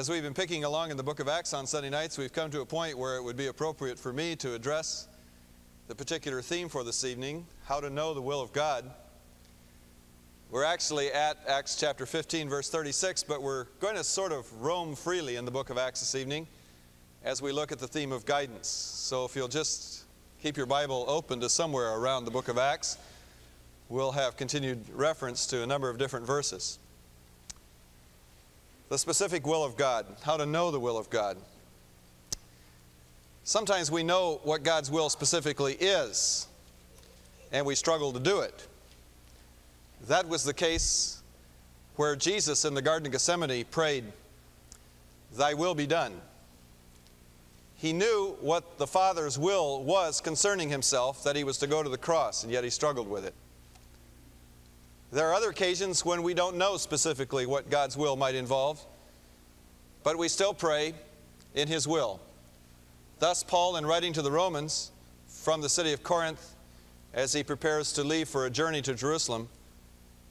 As we've been picking along in the book of Acts on Sunday nights, we've come to a point where it would be appropriate for me to address the particular theme for this evening how to know the will of God. We're actually at Acts chapter 15, verse 36, but we're going to sort of roam freely in the book of Acts this evening as we look at the theme of guidance. So if you'll just keep your Bible open to somewhere around the book of Acts, we'll have continued reference to a number of different verses. The specific will of God, how to know the will of God. Sometimes we know what God's will specifically is, and we struggle to do it. That was the case where Jesus in the Garden of Gethsemane prayed, Thy will be done. He knew what the Father's will was concerning himself, that he was to go to the cross, and yet he struggled with it. There are other occasions when we don't know specifically what God's will might involve, but we still pray in His will. Thus, Paul, in writing to the Romans from the city of Corinth, as he prepares to leave for a journey to Jerusalem,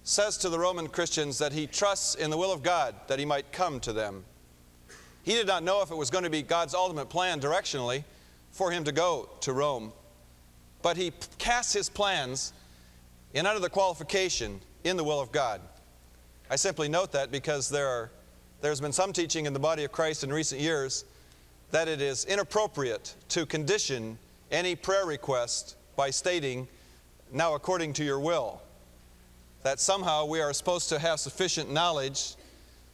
says to the Roman Christians that he trusts in the will of God that he might come to them. He did not know if it was going to be God's ultimate plan directionally for him to go to Rome, but he casts his plans in under the qualification in the will of God. I simply note that because there are, there's been some teaching in the body of Christ in recent years that it is inappropriate to condition any prayer request by stating, now according to your will. That somehow we are supposed to have sufficient knowledge,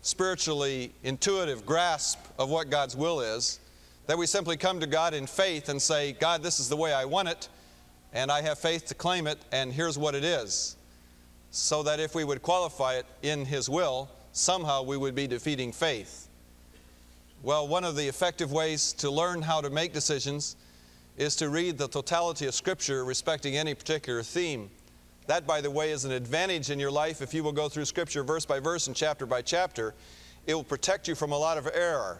spiritually intuitive grasp of what God's will is, that we simply come to God in faith and say, God, this is the way I want it, and I have faith to claim it, and here's what it is so that if we would qualify it in His will, somehow we would be defeating faith. Well, one of the effective ways to learn how to make decisions is to read the totality of Scripture respecting any particular theme. That, by the way, is an advantage in your life if you will go through Scripture verse by verse and chapter by chapter. It will protect you from a lot of error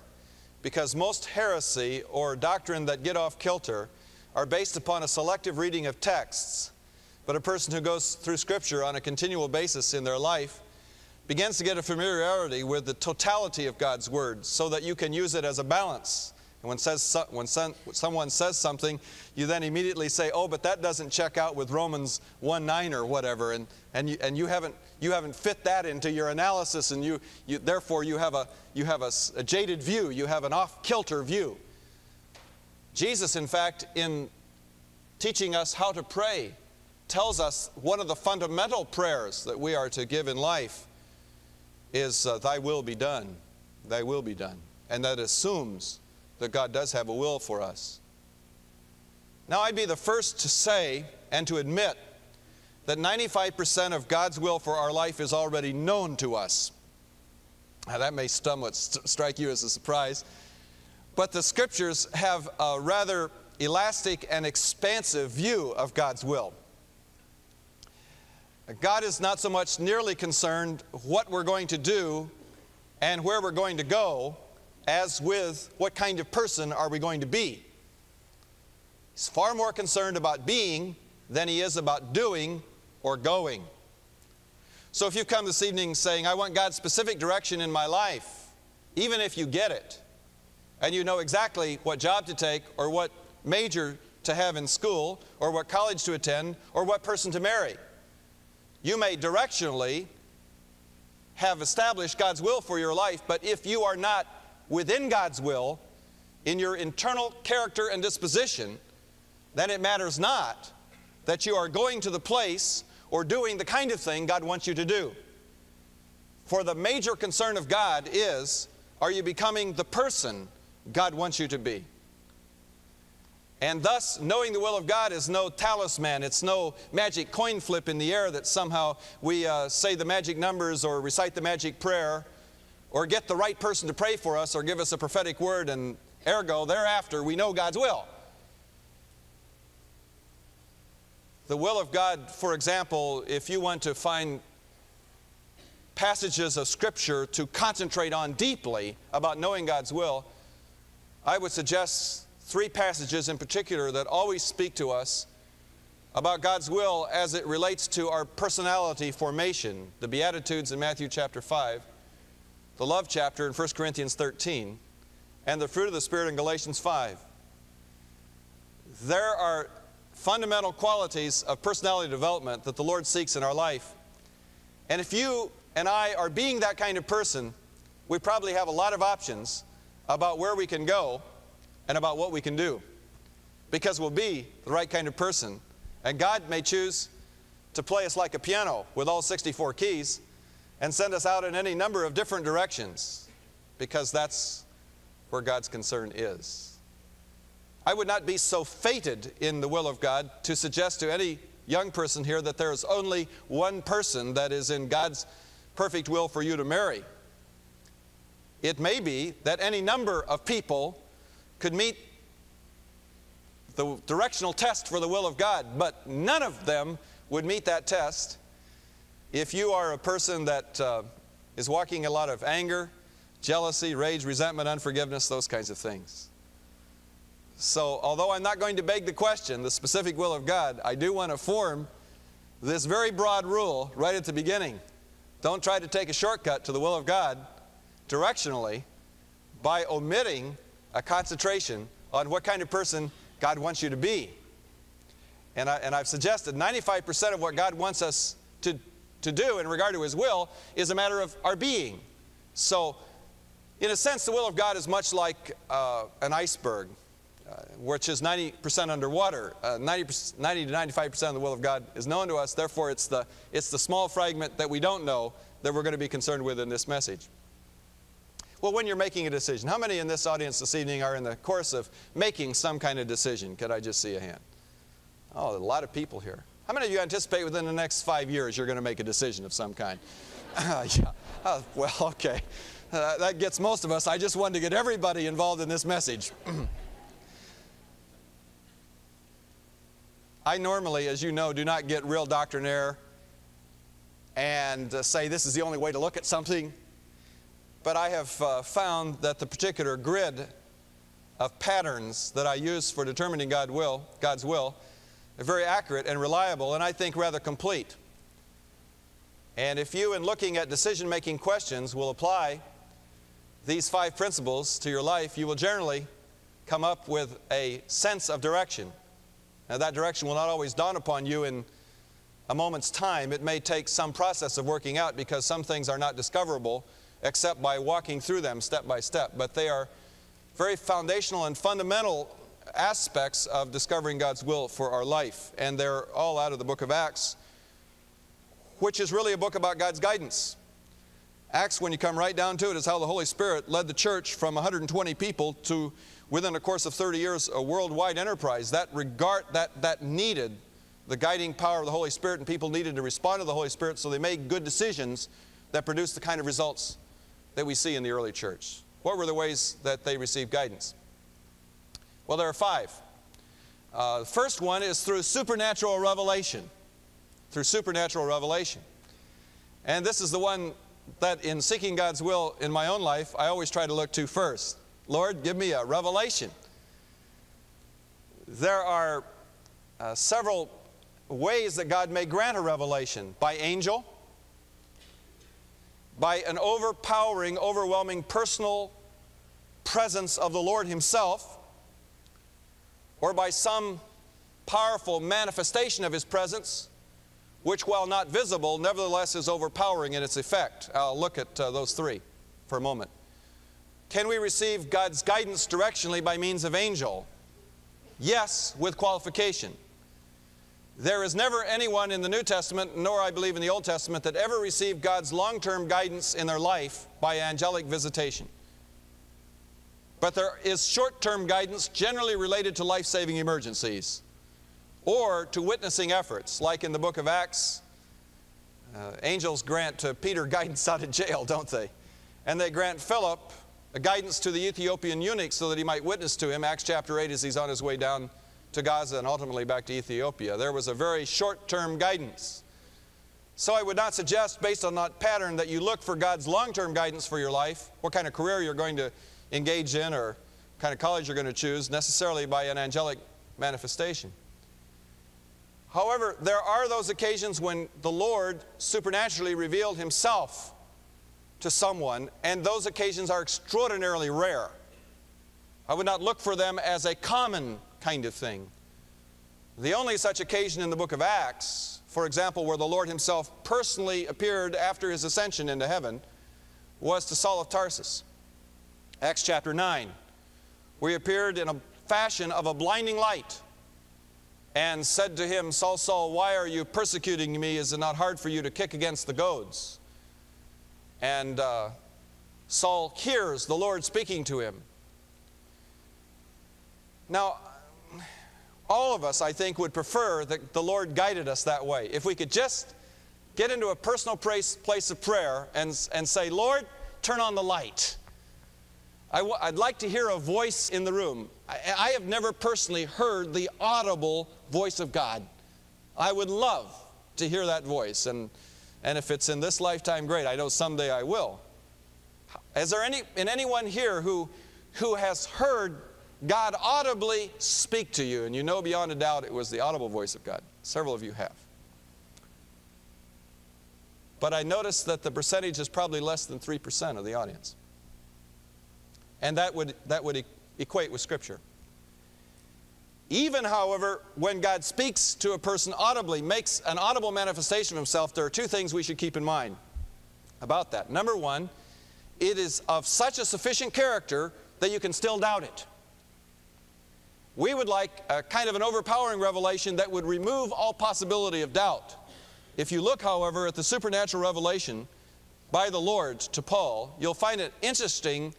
because most heresy or doctrine that get off kilter are based upon a selective reading of texts but a person who goes through Scripture on a continual basis in their life begins to get a familiarity with the totality of God's Word so that you can use it as a balance. And when, says, when someone says something, you then immediately say, oh, but that doesn't check out with Romans 1 9 or whatever. And, and, you, and you, haven't, you haven't fit that into your analysis, and you, you, therefore you have, a, you have a, a jaded view, you have an off kilter view. Jesus, in fact, in teaching us how to pray, tells us one of the fundamental prayers that we are to give in life is, uh, Thy will be done. Thy will be done. And that assumes that God does have a will for us. Now, I'd be the first to say and to admit that 95% of God's will for our life is already known to us. Now, that may somewhat st strike you as a surprise, but the scriptures have a rather elastic and expansive view of God's will. God is not so much nearly concerned what we're going to do and where we're going to go as with what kind of person are we going to be. He's far more concerned about being than he is about doing or going. So if you've come this evening saying, I want God's specific direction in my life, even if you get it, and you know exactly what job to take or what major to have in school or what college to attend or what person to marry, you may directionally have established God's will for your life, but if you are not within God's will in your internal character and disposition, then it matters not that you are going to the place or doing the kind of thing God wants you to do. For the major concern of God is are you becoming the person God wants you to be? And thus, knowing the will of God is no talisman. It's no magic coin flip in the air that somehow we uh, say the magic numbers or recite the magic prayer or get the right person to pray for us or give us a prophetic word and ergo, thereafter, we know God's will. The will of God, for example, if you want to find passages of Scripture to concentrate on deeply about knowing God's will, I would suggest three passages in particular that always speak to us about God's will as it relates to our personality formation the Beatitudes in Matthew chapter 5, the love chapter in 1 Corinthians 13, and the fruit of the Spirit in Galatians 5. There are fundamental qualities of personality development that the Lord seeks in our life. And if you and I are being that kind of person, we probably have a lot of options about where we can go and about what we can do because we'll be the right kind of person. And God may choose to play us like a piano with all 64 keys and send us out in any number of different directions because that's where God's concern is. I would not be so fated in the will of God to suggest to any young person here that there is only one person that is in God's perfect will for you to marry. It may be that any number of people could meet the directional test for the will of God, but none of them would meet that test if you are a person that uh, is walking a lot of anger, jealousy, rage, resentment, unforgiveness, those kinds of things. So, although I'm not going to beg the question, the specific will of God, I do want to form this very broad rule right at the beginning. Don't try to take a shortcut to the will of God directionally by omitting a concentration on what kind of person God wants you to be. And, I, and I've suggested 95% of what God wants us to, to do in regard to His will is a matter of our being. So, in a sense, the will of God is much like uh, an iceberg, uh, which is 90% underwater. Uh, 90, 90 to 95% of the will of God is known to us. Therefore, it's the, it's the small fragment that we don't know that we're going to be concerned with in this message. Well, when you're making a decision, how many in this audience this evening are in the course of making some kind of decision? Could I just see a hand? Oh, a lot of people here. How many of you anticipate within the next five years you're going to make a decision of some kind? Uh, yeah. Uh, well, okay. Uh, that gets most of us. I just wanted to get everybody involved in this message. I normally, as you know, do not get real doctrinaire and uh, say this is the only way to look at something. But I have uh, found that the particular grid of patterns that I use for determining God will, God's will are very accurate and reliable, and I think rather complete. And if you, in looking at decision making questions, will apply these five principles to your life, you will generally come up with a sense of direction. Now, that direction will not always dawn upon you in a moment's time. It may take some process of working out because some things are not discoverable except by walking through them step by step. But they are very foundational and fundamental aspects of discovering God's will for our life. And they're all out of the book of Acts, which is really a book about God's guidance. Acts, when you come right down to it, is how the Holy Spirit led the church from 120 people to, within a course of 30 years, a worldwide enterprise. That regard, that, that needed the guiding power of the Holy Spirit, and people needed to respond to the Holy Spirit, so they made good decisions that produced the kind of results that we see in the early church. What were the ways that they received guidance? Well, there are five. Uh, the first one is through supernatural revelation. Through supernatural revelation. And this is the one that in seeking God's will in my own life, I always try to look to first. Lord, give me a revelation. There are uh, several ways that God may grant a revelation by angel, by an overpowering, overwhelming personal presence of the Lord Himself, or by some powerful manifestation of His presence, which, while not visible, nevertheless is overpowering in its effect. I'll look at uh, those three for a moment. Can we receive God's guidance directionally by means of angel? Yes, with qualification. There is never anyone in the New Testament, nor I believe in the Old Testament, that ever received God's long term guidance in their life by angelic visitation. But there is short term guidance generally related to life saving emergencies or to witnessing efforts, like in the book of Acts. Uh, angels grant to Peter guidance out of jail, don't they? And they grant Philip a guidance to the Ethiopian eunuch so that he might witness to him, Acts chapter 8, as he's on his way down to Gaza and ultimately back to Ethiopia. There was a very short term guidance. So I would not suggest, based on that pattern, that you look for God's long term guidance for your life, what kind of career you're going to engage in or kind of college you're going to choose, necessarily by an angelic manifestation. However, there are those occasions when the Lord supernaturally revealed Himself to someone, and those occasions are extraordinarily rare. I would not look for them as a common kind of thing. The only such occasion in the book of Acts, for example, where the Lord Himself personally appeared after His ascension into heaven, was to Saul of Tarsus. Acts chapter 9, where He appeared in a fashion of a blinding light and said to him, Saul, Saul, why are you persecuting me? Is it not hard for you to kick against the goads? And uh, Saul hears the Lord speaking to him. Now, all of us, I think, would prefer that the Lord guided us that way. If we could just get into a personal place, of prayer and, and say, Lord, turn on the light. i w- I'd like to hear a voice in the room. I, I have never personally heard the audible voice of God. I would love to hear that voice. And, and if it's in this lifetime, great. I know someday I will. Is there any, in anyone here who, who has heard God audibly speak to you, and you know beyond a doubt it was the audible voice of God? Several of you have. But I notice that the percentage is probably less than 3% of the audience. And that would, that would equate with Scripture. Even, however, when God speaks to a person audibly, makes an audible manifestation of himself, there are two things we should keep in mind about that. Number one, it is of such a sufficient character that you can still doubt it. We would like a kind of an overpowering revelation that would remove all possibility of doubt. If you look, however, at the supernatural revelation by the Lord to Paul, you'll find it interesting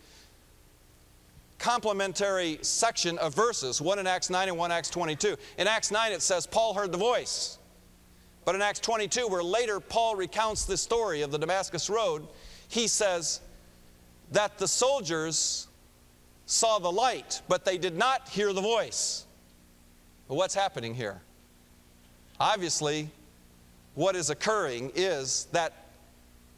complementary section of verses, one in Acts 9 and one Acts 22. In Acts 9 it says Paul heard the voice. But in Acts 22, where later Paul recounts the story of the Damascus Road, he says that the soldiers saw the light, but they did not hear the voice. Well, what's happening here? Obviously, what is occurring is that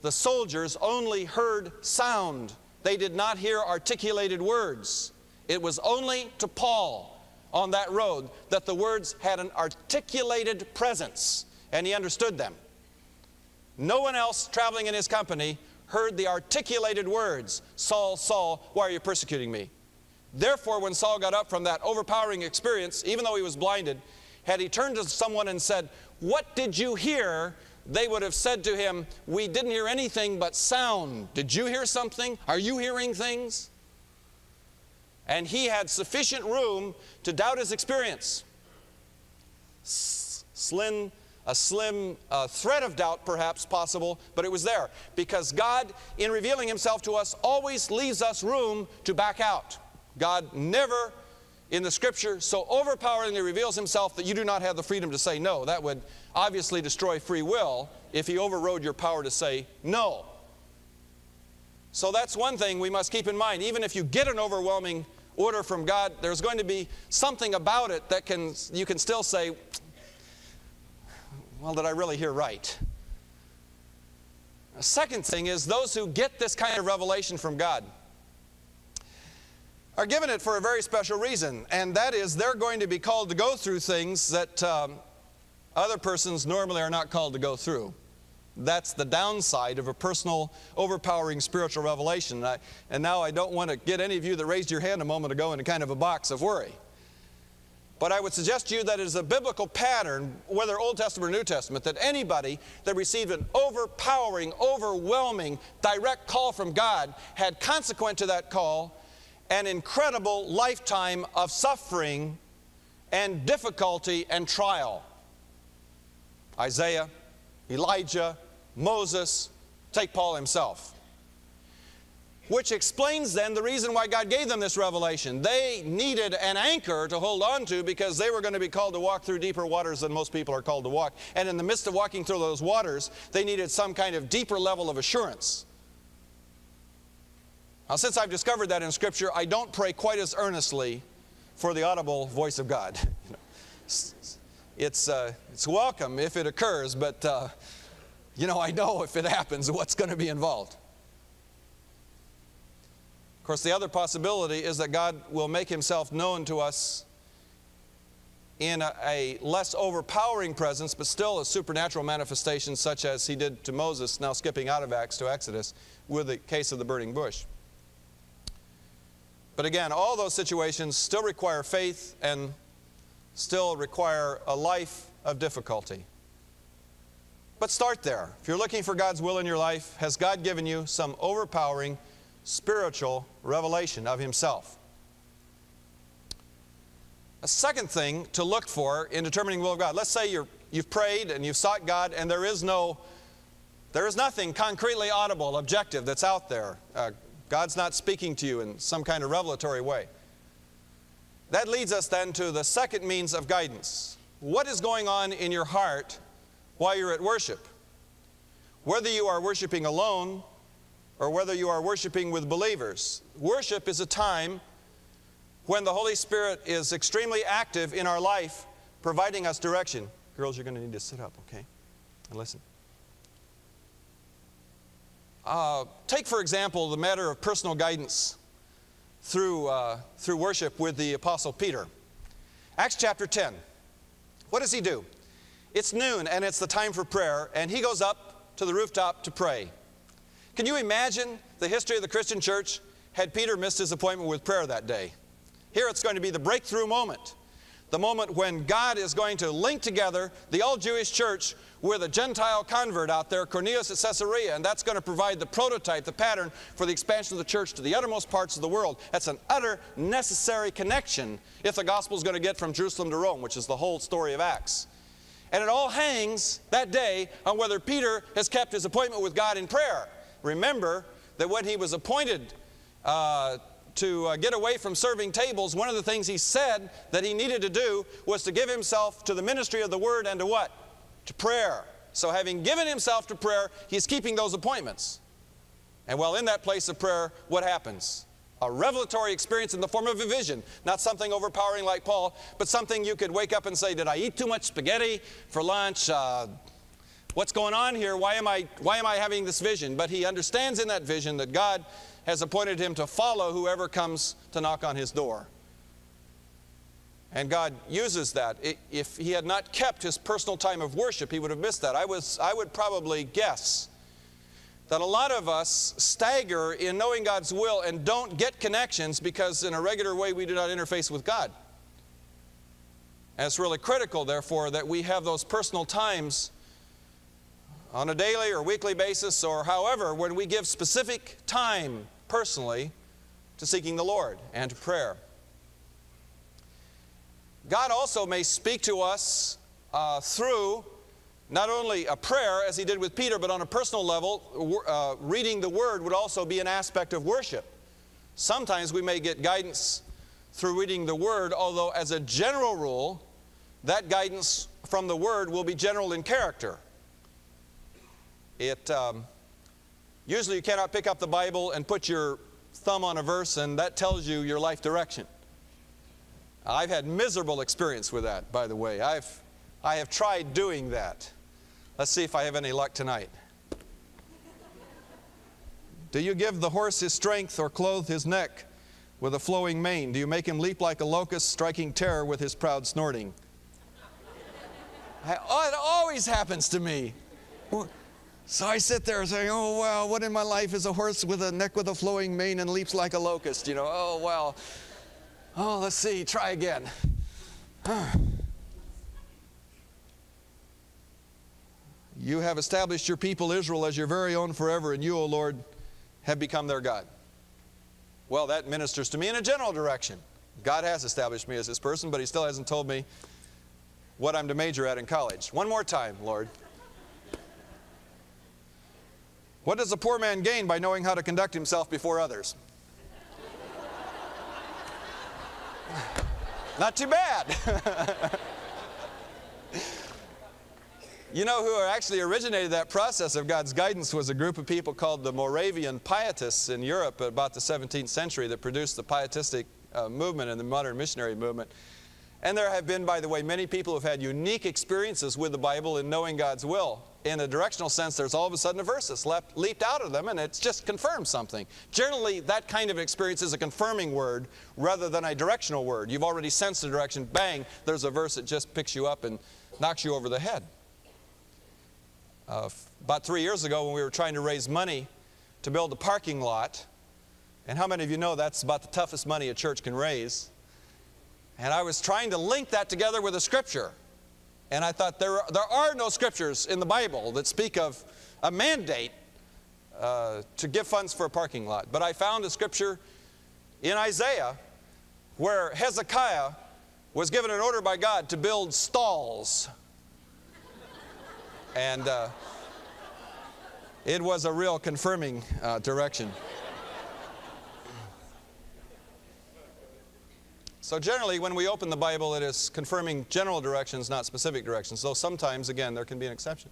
the soldiers only heard sound. They did not hear articulated words. It was only to Paul on that road that the words had an articulated presence, and he understood them. No one else traveling in his company heard the articulated words Saul, Saul, why are you persecuting me? Therefore, when Saul got up from that overpowering experience, even though he was blinded, had he turned to someone and said, What did you hear? They would have said to him, We didn't hear anything but sound. Did you hear something? Are you hearing things? And he had sufficient room to doubt his experience. Slim, a slim uh, thread of doubt, perhaps possible, but it was there. Because God, in revealing himself to us, always leaves us room to back out. God never in the scripture so overpoweringly reveals himself that you do not have the freedom to say no. That would obviously destroy free will if he overrode your power to say no. So that's one thing we must keep in mind. Even if you get an overwhelming order from God, there's going to be something about it that can you can still say, well, did I really hear right? A second thing is those who get this kind of revelation from God are given it for a very special reason, and that is they're going to be called to go through things that um, other persons normally are not called to go through. That's the downside of a personal, overpowering spiritual revelation. And, I, and now I don't want to get any of you that raised your hand a moment ago into kind of a box of worry. But I would suggest to you that it is a biblical pattern, whether Old Testament or New Testament, that anybody that received an overpowering, overwhelming, direct call from God had consequent to that call an incredible lifetime of suffering and difficulty and trial. Isaiah, Elijah, Moses, take Paul himself. Which explains then the reason why God gave them this revelation. They needed an anchor to hold on to because they were going to be called to walk through deeper waters than most people are called to walk. And in the midst of walking through those waters, they needed some kind of deeper level of assurance. Now, since I've discovered that in Scripture, I don't pray quite as earnestly for the audible voice of God. it's, uh, it's welcome if it occurs, but uh, you know, I know if it happens what's going to be involved. Of course, the other possibility is that God will make himself known to us in a, a, less overpowering presence, but still a supernatural manifestation, such as he did to Moses, now skipping out of Acts to Exodus, with the case of the burning bush. But again, all those situations still require faith and still require a life of difficulty. But start there. If you're looking for God's will in your life, has God given you some overpowering spiritual revelation of Himself? A second thing to look for in determining will of God. Let's say you're, you've prayed and you've sought God and there is no, there is nothing concretely audible, objective that's out there. Uh, God's not speaking to you in some kind of revelatory way. That leads us then to the second means of guidance. What is going on in your heart while you're at worship? Whether you are worshiping alone or whether you are worshiping with believers, worship is a time when the Holy Spirit is extremely active in our life, providing us direction. Girls, you're going to need to sit up, okay? And listen. Uh, take, for example, the matter of personal guidance through, uh, through worship with the Apostle Peter. Acts chapter 10. What does he do? It's noon and it's the time for prayer, and he goes up to the rooftop to pray. Can you imagine the history of the Christian church had Peter missed his appointment with prayer that day? Here it's going to be the breakthrough moment. The moment when God is going to link together the old Jewish church with a Gentile convert out there, Cornelius at Caesarea, and that's going to provide the prototype, the pattern for the expansion of the church to the uttermost parts of the world. That's an utter necessary connection if the gospel is going to get from Jerusalem to Rome, which is the whole story of Acts. And it all hangs that day on whether Peter has kept his appointment with God in prayer. Remember that when he was appointed uh, to uh, get away from serving tables, one of the things he said that he needed to do was to give himself to the ministry of the word and to what? To prayer. So, having given himself to prayer, he's keeping those appointments. And while in that place of prayer, what happens? A revelatory experience in the form of a vision, not something overpowering like Paul, but something you could wake up and say, Did I eat too much spaghetti for lunch? Uh, what's going on here? Why am, I, why am I having this vision? But he understands in that vision that God has appointed him to follow whoever comes to knock on his door. And God uses that. If he had not kept his personal time of worship, he would have missed that. I, was, I would probably guess that a lot of us stagger in knowing God's will and don't get connections because in a regular way we do not interface with God. And it's really critical, therefore, that we have those personal times on a daily or weekly basis or however when we give specific time personally to seeking the Lord and to prayer. God also may speak to us uh, through not only a prayer, as he did with Peter, but on a personal level, uh, reading the Word would also be an aspect of worship. Sometimes we may get guidance through reading the Word, although, as a general rule, that guidance from the Word will be general in character. It, um, Usually you cannot pick up the Bible and put your thumb on a verse and that tells you your life direction. I've had miserable experience with that, by the way. I've, I have tried doing that. Let's see if I have any luck tonight. Do you give the horse his strength or clothe his neck with a flowing mane? Do you make him leap like a locust, striking terror with his proud snorting? I, oh, it always happens to me. So I sit there saying, oh, wow, what in my life is a horse with a neck with a flowing mane and leaps like a locust? You know, oh, well, oh, let's see, try again. You have established your people Israel as your very own forever, and you, O Lord, have become their God. Well, that ministers to me in a general direction. God has established me as his person, but he still hasn't told me what I'm to major at in college. One more time, Lord. What does a poor man gain by knowing how to conduct himself before others? Not too bad. you know who actually originated that process of God's guidance was a group of people called the Moravian Pietists in Europe about the 17th century that produced the Pietistic uh, movement and the modern missionary movement. And there have been, by the way, many people who have had unique experiences with the Bible in knowing God's will. In a directional sense, there's all of a sudden a verse that's leapt, leaped out of them and it's just confirmed something. Generally, that kind of experience is a confirming word rather than a directional word. You've already sensed the direction, bang, there's a verse that just picks you up and knocks you over the head. Uh, about three years ago, when we were trying to raise money to build a parking lot, and how many of you know that's about the toughest money a church can raise? And I was trying to link that together with a scripture. And I thought there, there are no scriptures in the Bible that speak of a mandate uh, to give funds for a parking lot. But I found a scripture in Isaiah where Hezekiah was given an order by God to build stalls. and uh, it was a real confirming uh, direction. So generally, when we open the Bible, it is confirming general directions, not specific directions, though sometimes, again, there can be an exception.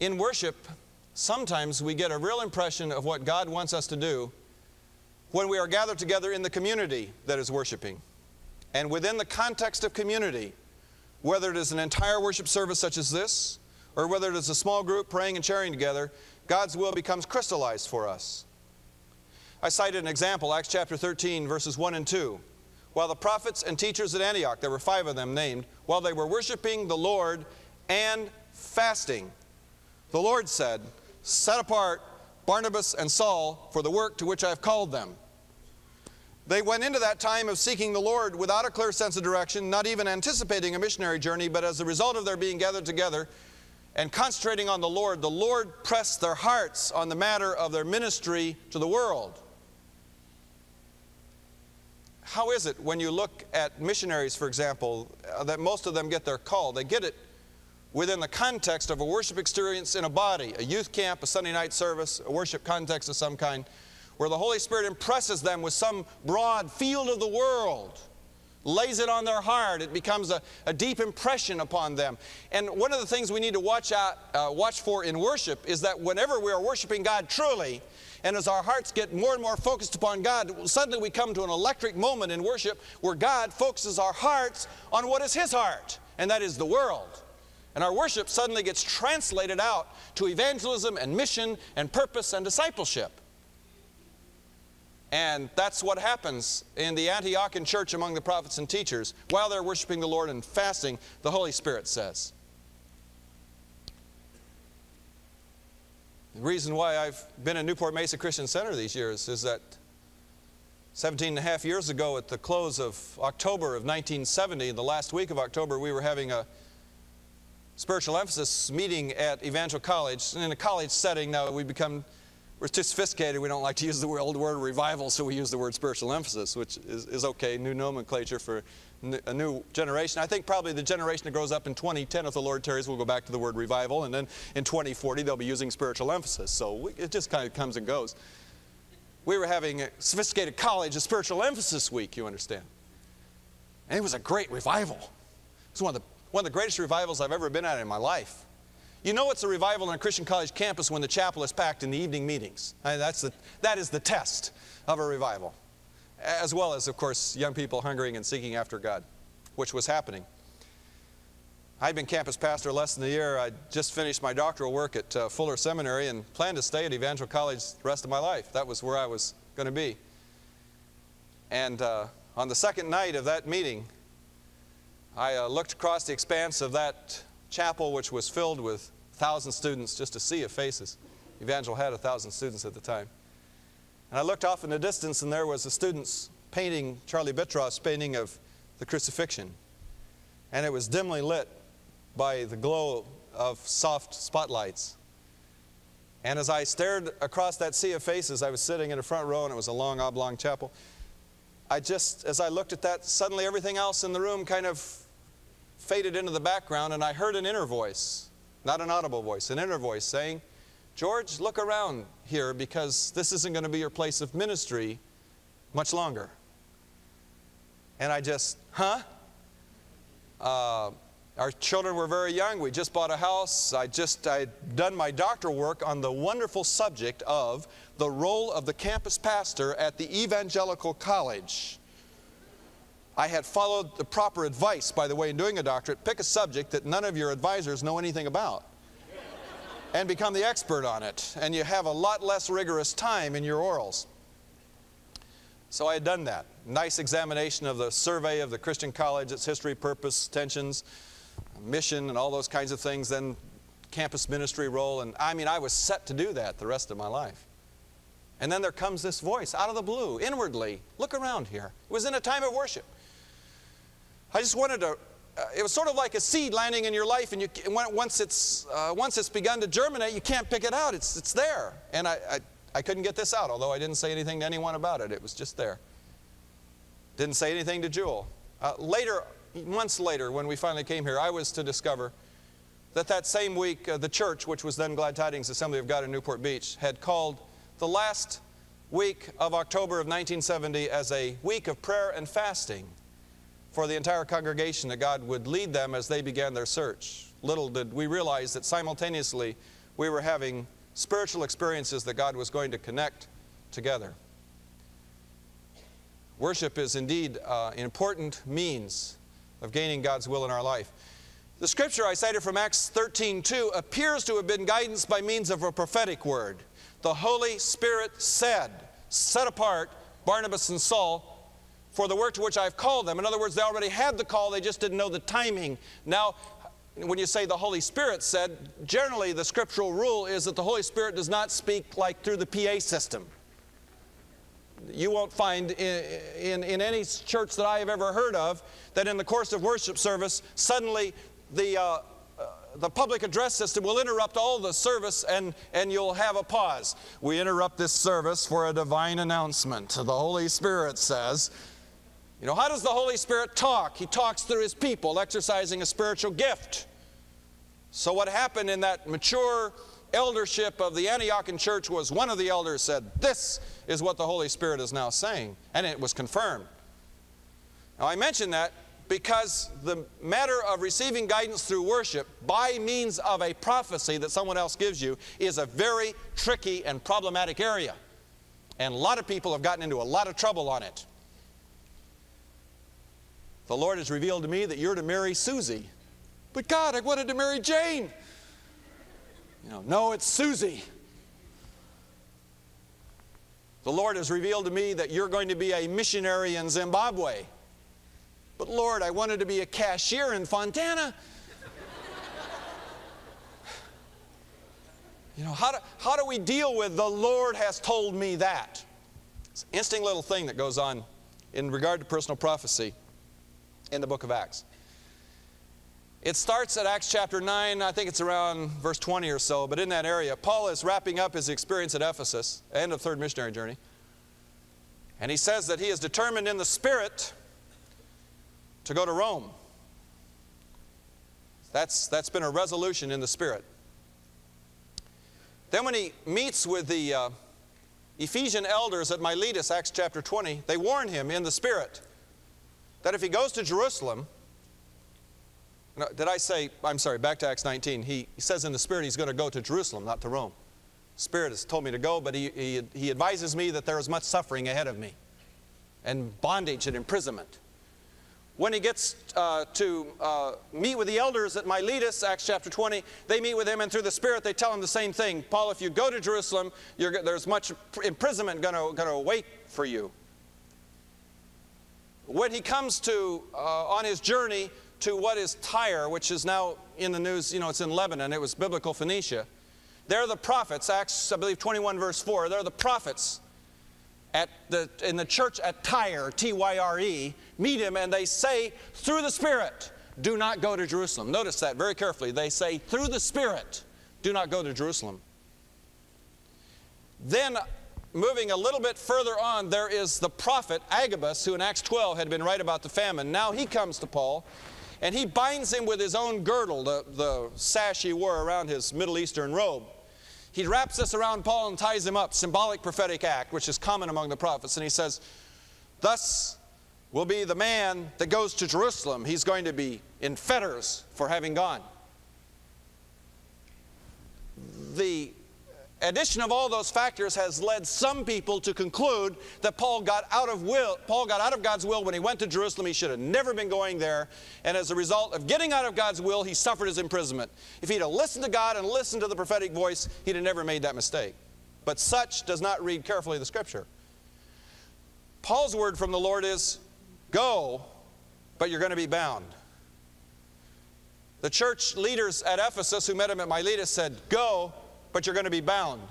In worship, sometimes we get a real impression of what God wants us to do when we are gathered together in the community that is worshiping. And within the context of community, whether it is an entire worship service such as this, or whether it is a small group praying and sharing together, God's will becomes crystallized for us. I cited an example, Acts chapter 13, verses 1 and 2. While the prophets and teachers at Antioch, there were five of them named, while they were worshiping the Lord and fasting, the Lord said, Set apart Barnabas and Saul for the work to which I have called them. They went into that time of seeking the Lord without a clear sense of direction, not even anticipating a missionary journey, but as a result of their being gathered together and concentrating on the Lord, the Lord pressed their hearts on the matter of their ministry to the world. How is it when you look at missionaries, for example, uh, that most of them get their call? They get it within the context of a worship experience in a body, a youth camp, a Sunday night service, a worship context of some kind, where the Holy Spirit impresses them with some broad field of the world, lays it on their heart. It becomes a, a deep impression upon them. And one of the things we need to watch, out, uh, watch for in worship is that whenever we are worshiping God truly, and as our hearts get more and more focused upon God, suddenly we come to an electric moment in worship where God focuses our hearts on what is His heart, and that is the world. And our worship suddenly gets translated out to evangelism and mission and purpose and discipleship. And that's what happens in the Antiochian church among the prophets and teachers. While they're worshiping the Lord and fasting, the Holy Spirit says. The reason why I've been in Newport Mesa Christian Center these years is that 17 and a half years ago at the close of October of 1970, the last week of October, we were having a spiritual emphasis meeting at Evangel College. And in a college setting now we become, we're too sophisticated. We don't like to use the old word revival, so we use the word spiritual emphasis, which is, is okay, new nomenclature for a new generation. I think probably the generation that grows up in 2010, if the Lord tarries, will go back to the word revival, and then in 2040 they'll be using spiritual emphasis. So it just kind of comes and goes. We were having a sophisticated college, a spiritual emphasis week, you understand. And it was a great revival. It was one of the, one of the greatest revivals I've ever been at in my life. You know it's a revival on a Christian college campus when the chapel is packed in the evening meetings. That's the, that is the test of a revival as well as, of course, young people hungering and seeking after God, which was happening. I'd been campus pastor less than a year. I just finished my doctoral work at uh, Fuller Seminary and planned to stay at Evangel College the rest of my life. That was where I was going to be. And uh, on the second night of that meeting, I uh, looked across the expanse of that chapel, which was filled with thousand students, just a sea of faces. Evangel had a thousand students at the time. And I looked off in the distance, and there was the students painting Charlie Bitros' painting of the crucifixion. And it was dimly lit by the glow of soft spotlights. And as I stared across that sea of faces, I was sitting in the front row, and it was a long oblong chapel. I just, as I looked at that, suddenly everything else in the room kind of faded into the background, and I heard an inner voice, not an audible voice, an inner voice saying, George, look around here because this isn't going to be your place of ministry much longer. And I just, huh? Uh, our children were very young. We just bought a house. I just, I'd done my doctoral work on the wonderful subject of the role of the campus pastor at the evangelical college. I had followed the proper advice, by the way, in doing a doctorate. Pick a subject that none of your advisors know anything about and become the expert on it. And you have a lot less rigorous time in your orals. So I had done that. Nice examination of the survey of the Christian college, its history, purpose, tensions, mission, and all those kinds of things. Then campus ministry role. And I mean, I was set to do that the rest of my life. And then there comes this voice out of the blue, inwardly. Look around here. It was in a time of worship. I just wanted to, uh, it was sort of like a seed landing in your life, and you, once, it's, uh, once it's begun to germinate, you can't pick it out. It's, it's there. And I, I, I couldn't get this out, although I didn't say anything to anyone about it. It was just there. Didn't say anything to Jewel. Uh, later, months later, when we finally came here, I was to discover that that same week, uh, the church, which was then Glad Tidings Assembly of God in Newport Beach, had called the last week of October of 1970 as a week of prayer and fasting for the entire congregation that God would lead them as they began their search. Little did we realize that simultaneously we were having spiritual experiences that God was going to connect together. Worship is indeed uh, an important means of gaining God's will in our life. The scripture I cited from Acts 13:2 appears to have been guidance by means of a prophetic word. The Holy Spirit said, set apart Barnabas and Saul for the work to which I've called them. In other words, they already had the call, they just didn't know the timing. Now, when you say the Holy Spirit said, generally the scriptural rule is that the Holy Spirit does not speak like through the PA system. You won't find in, in, in any church that I have ever heard of that in the course of worship service, suddenly the, uh, uh, the public address system will interrupt all the service and, and you'll have a pause. We interrupt this service for a divine announcement. The Holy Spirit says, you know, how does the Holy Spirit talk? He talks through His people, exercising a spiritual gift. So, what happened in that mature eldership of the Antiochian church was one of the elders said, This is what the Holy Spirit is now saying. And it was confirmed. Now, I mention that because the matter of receiving guidance through worship by means of a prophecy that someone else gives you is a very tricky and problematic area. And a lot of people have gotten into a lot of trouble on it. The Lord has revealed to me that you're to marry Susie. But God, I wanted to marry Jane. You know, no, it's Susie. The Lord has revealed to me that you're going to be a missionary in Zimbabwe. But Lord, I wanted to be a cashier in Fontana. you know, how do, how do we deal with the Lord has told me that? It's an interesting little thing that goes on in regard to personal prophecy in the book of Acts. It starts at Acts chapter 9, I think it's around verse 20 or so, but in that area, Paul is wrapping up his experience at Ephesus, end of third missionary journey. And he says that he is determined in the Spirit to go to Rome. That's, that's been a resolution in the Spirit. Then, when he meets with the uh, Ephesian elders at Miletus, Acts chapter 20, they warn him in the Spirit that if he goes to Jerusalem, did I say, I'm sorry, back to Acts 19, he, he says in the Spirit he's going to go to Jerusalem, not to Rome. Spirit has told me to go, but he, he, he advises me that there is much suffering ahead of me and bondage and imprisonment. When he gets uh, to uh, meet with the elders at Miletus, Acts chapter 20, they meet with him, and through the Spirit, they tell him the same thing. Paul, if you go to Jerusalem, there's much imprisonment going to await for you when he comes to, uh, on his journey to what is Tyre, which is now in the news, you know, it's in Lebanon, it was biblical Phoenicia. They're the prophets, Acts, I believe, 21, verse 4. They're the prophets at the, in the church at Tyre, T Y R E, meet him and they say, through the Spirit, do not go to Jerusalem. Notice that very carefully. They say, through the Spirit, do not go to Jerusalem. Then moving a little bit further on, there is the prophet Agabus, who in Acts 12 had been right about the famine. Now he comes to Paul, and he binds him with his own girdle, the, the sash he wore around his Middle Eastern robe. He wraps this around Paul and ties him up, symbolic prophetic act, which is common among the prophets. And he says, Thus will be the man that goes to Jerusalem. He's going to be in fetters for having gone. The addition of all those factors has led some people to conclude that Paul got out of will Paul got out of God's will when he went to Jerusalem. He should have never been going there. And as a result of getting out of God's will he suffered his imprisonment. If he'd have listened to God and listened to the prophetic voice he'd have never made that mistake. But such does not read carefully the scripture. Paul's word from the Lord is go but you're going to be bound. The church leaders at Ephesus who met him at Miletus said go but you're going to be bound.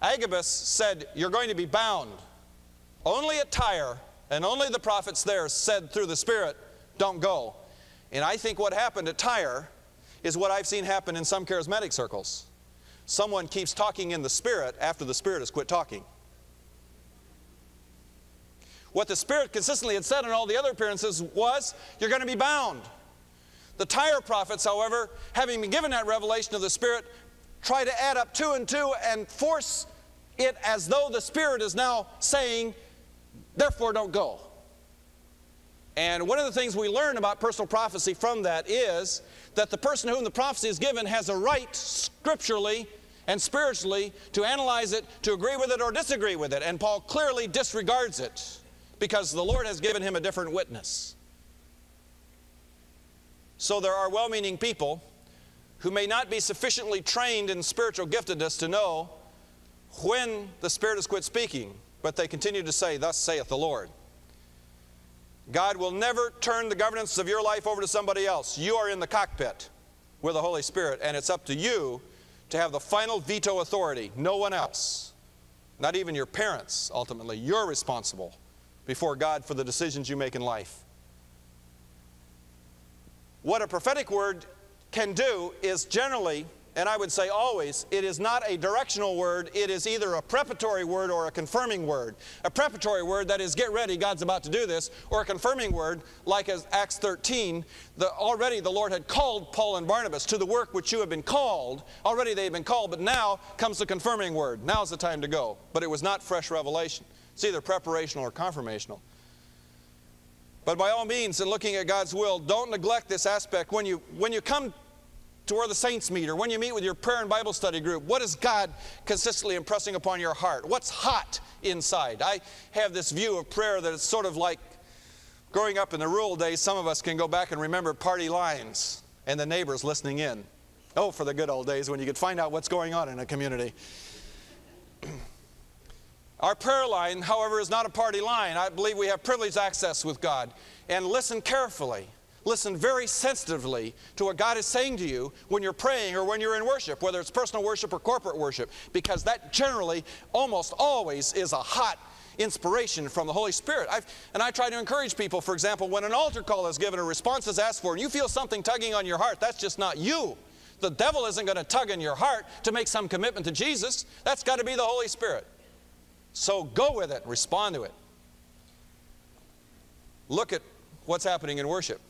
Agabus said, You're going to be bound. Only at Tyre and only the prophets there said through the Spirit, Don't go. And I think what happened at Tyre is what I've seen happen in some charismatic circles. Someone keeps talking in the Spirit after the Spirit has quit talking. What the Spirit consistently had said in all the other appearances was, You're going to be bound. The Tyre prophets, however, having been given that revelation of the Spirit, try to add up two and two and force it as though the Spirit is now saying, therefore don't go. And one of the things we learn about personal prophecy from that is that the person whom the prophecy is given has a right scripturally and spiritually to analyze it, to agree with it or disagree with it. And Paul clearly disregards it because the Lord has given him a different witness. So there are well meaning people who may not be sufficiently trained in spiritual giftedness to know when the Spirit has quit speaking, but they continue to say, Thus saith the Lord. God will never turn the governance of your life over to somebody else. You are in the cockpit with the Holy Spirit, and it's up to you to have the final veto authority, no one else. Not even your parents, ultimately. You're responsible before God for the decisions you make in life. What a prophetic word can do is generally, and I would say always, it is not a directional word, it is either a preparatory word or a confirming word. A preparatory word, that is, get ready, God's about to do this, or a confirming word, like as Acts 13, the, already the Lord had called Paul and Barnabas to the work which you have been called. Already they have been called, but now comes the confirming word. Now's the time to go. But it was not fresh revelation. It's either preparational or confirmational. But by all means, in looking at God's will, don't neglect this aspect. When you, when you come to where the saints meet or when you meet with your prayer and Bible study group, what is God consistently impressing upon your heart? What's hot inside? I have this view of prayer that it's sort of like growing up in the rural days, some of us can go back and remember party lines and the neighbors listening in. Oh, for the good old days when you could find out what's going on in a community. Our prayer line, however, is not a party line. I believe we have privileged access with God. And listen carefully listen very sensitively to what God is saying to you when you're praying or when you're in worship, whether it's personal worship or corporate worship, because that generally, almost always, is a hot inspiration from the Holy Spirit. I've, and I try to encourage people, for example, when an altar call is given, a response is asked for, and you feel something tugging on your heart, that's just not you. The devil isn't going to tug in your heart to make some commitment to Jesus. That's got to be the Holy Spirit. So go with it, respond to it. Look at what's happening in worship.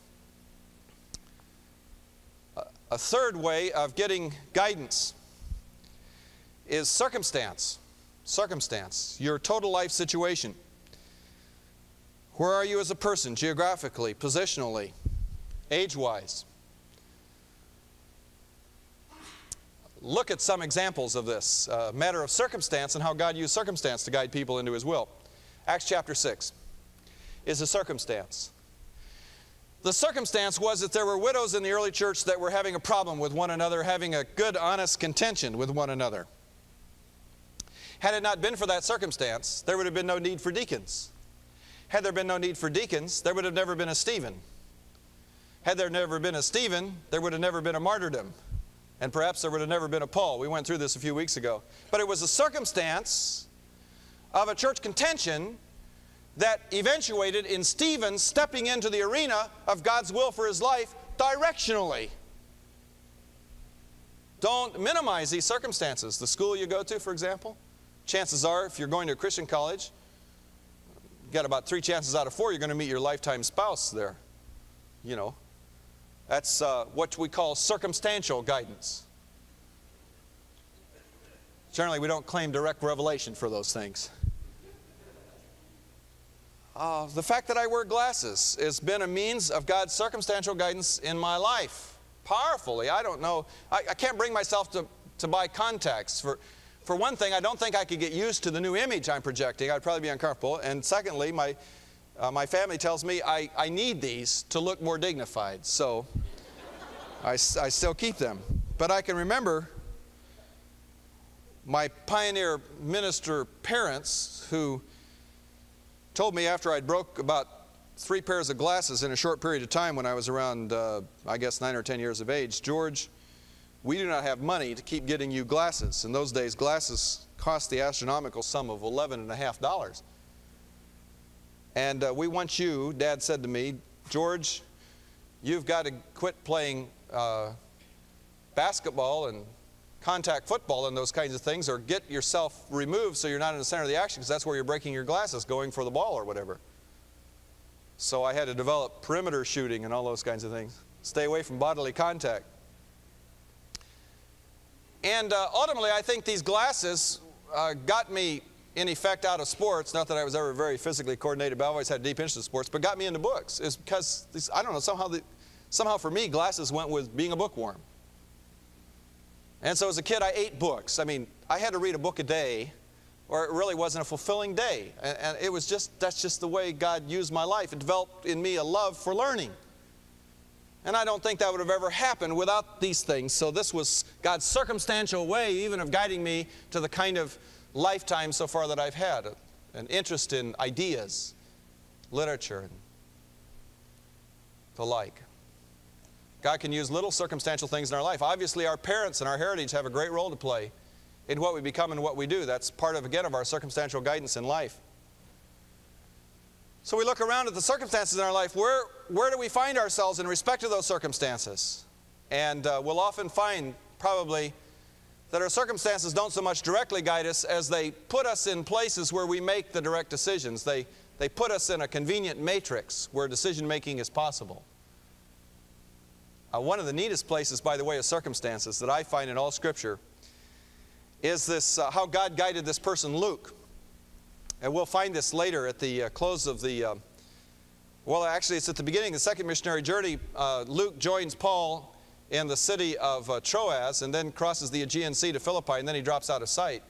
A third way of getting guidance is circumstance. Circumstance, your total life situation. Where are you as a person, geographically, positionally, age wise? Look at some examples of this matter of circumstance and how God used circumstance to guide people into His will. Acts chapter 6 is a circumstance. The circumstance was that there were widows in the early church that were having a problem with one another, having a good, honest contention with one another. Had it not been for that circumstance, there would have been no need for deacons. Had there been no need for deacons, there would have never been a Stephen. Had there never been a Stephen, there would have never been a martyrdom. And perhaps there would have never been a Paul. We went through this a few weeks ago. But it was a circumstance of a church contention that eventuated in Stephen stepping into the arena of God's will for his life directionally. Don't minimize these circumstances. The school you go to, for example, chances are, if you're going to a Christian college, you got about three chances out of four you're going to meet your lifetime spouse there. You know, that's uh, what we call circumstantial guidance. Generally, we don't claim direct revelation for those things. Uh, the fact that I wear glasses has been a means of God's circumstantial guidance in my life. Powerfully. I don't know. I, I can't bring myself to to buy contacts. For, for one thing, I don't think I could get used to the new image I'm projecting. I'd probably be uncomfortable. And secondly, my, uh, my family tells me I, I need these to look more dignified. So I, I still keep them. But I can remember my pioneer minister parents who told me after I'd broke about three pairs of glasses in a short period of time when I was around, uh, I guess, nine or ten years of age, George, we do not have money to keep getting you glasses. In those days, glasses cost the astronomical sum of eleven and a half dollars. And uh, we want you, Dad said to me, George, you've got to quit playing uh, basketball and contact football and those kinds of things, or get yourself removed so you're not in the center of the action, because that's where you're breaking your glasses, going for the ball or whatever. So I had to develop perimeter shooting and all those kinds of things. Stay away from bodily contact. And uh, ultimately, I think these glasses uh, got me, in effect, out of sports. Not that I was ever very physically coordinated, but I always had a deep interest in sports, but got me into books. Is because, I don't know, somehow, the, somehow for me, glasses went with being a bookworm. And so as a kid, I ate books. I mean, I had to read a book a day or it really wasn't a fulfilling day. And, it was just, that's just the way God used my life. It developed in me a love for learning. And I don't think that would have ever happened without these things. So this was God's circumstantial way, even of guiding me to the kind of lifetime so far that I've had an interest in ideas, literature, and the like. God can use little circumstantial things in our life. Obviously, our parents and our heritage have a great role to play in what we become and what we do. That's part of, again, of our circumstantial guidance in life. So we look around at the circumstances in our life. Where, where do we find ourselves in respect to those circumstances? And uh, we'll often find, probably, that our circumstances don't so much directly guide us as they put us in places where we make the direct decisions. They, they put us in a convenient matrix where decision making is possible. Uh, one of the neatest places, by the way, of circumstances that I find in all Scripture is this uh, how God guided this person, Luke. And we'll find this later at the uh, close of the, uh, well, actually, it's at the beginning of the second missionary journey. Uh, Luke joins Paul in the city of uh, Troas and then crosses the Aegean Sea to Philippi, and then he drops out of sight.